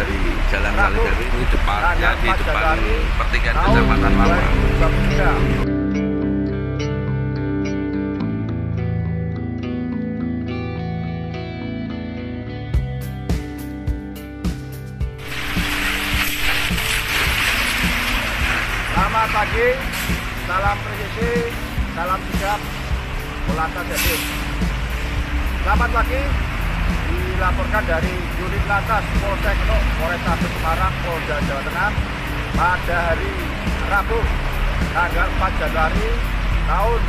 dari Jalan Kaligawi ini tepatnya di depan pertigaan Kecamatan Lama. Selamat pagi, salam presisi, salam sigap, Polata Jadi. Selamat pagi, dilaporkan dari unit lantas Polsek Nuk, Polrestabes Semarang, Polda Jawa Tengah pada hari Rabu, tanggal 4 Januari tahun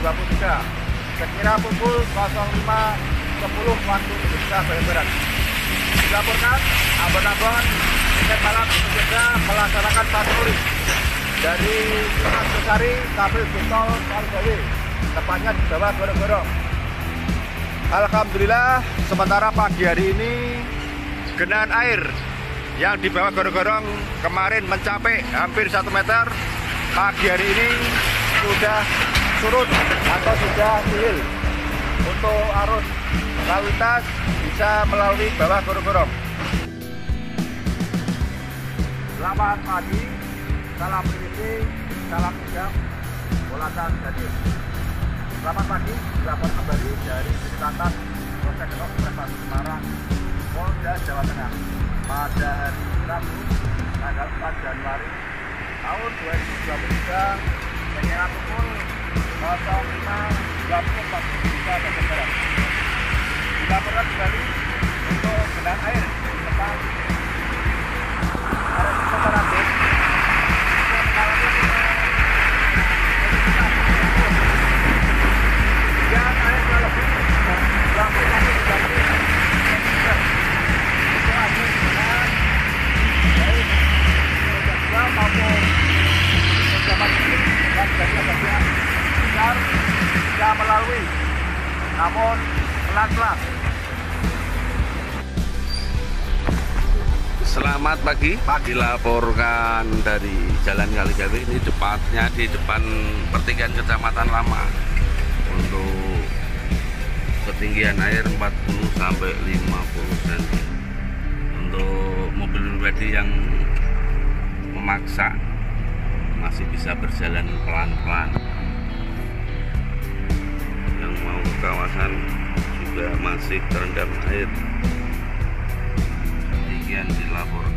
2023 sekira pukul 05.10 waktu Indonesia bagian Barat. Dilaporkan abang-abang tiket malam Indonesia melaksanakan patroli dari Dinas Besari sampai di tol Kalgawi, tepatnya di bawah gorong-gorong. Alhamdulillah, sementara pagi hari ini genangan air yang di bawah gorong-gorong kemarin mencapai hampir satu meter. Pagi hari ini sudah surut atau sudah nihil untuk arus lalu lintas bisa melalui bawah gorong-gorong. Selamat pagi, salam presisi, salam sigap, Polatan Jadi. Pagi, dilaporkan kembali dari Lantas Polsek Kelok Prestasi Semarang, Polda Jawa Tengah. Pada hari Rabu, tanggal 4 Januari tahun 2023, sekira pukul 05.20 waktu Indonesia bagian Barat. Dilaporkan kembali untuk genangan air di depan 4 dan dari agaknya besar bisa melalui namun pelan-pelan Selamat pagi. Dilaporkan dari Jalan Kaligawi ini tepatnya di depan pertigaan Kecamatan Lama untuk ketinggian air 40 sampai 50 cm. Untuk mobil pribadi yang memaksa masih bisa berjalan pelan-pelan. Yang mau ke kawasan juga masih terendam air. Demikian dilaporkan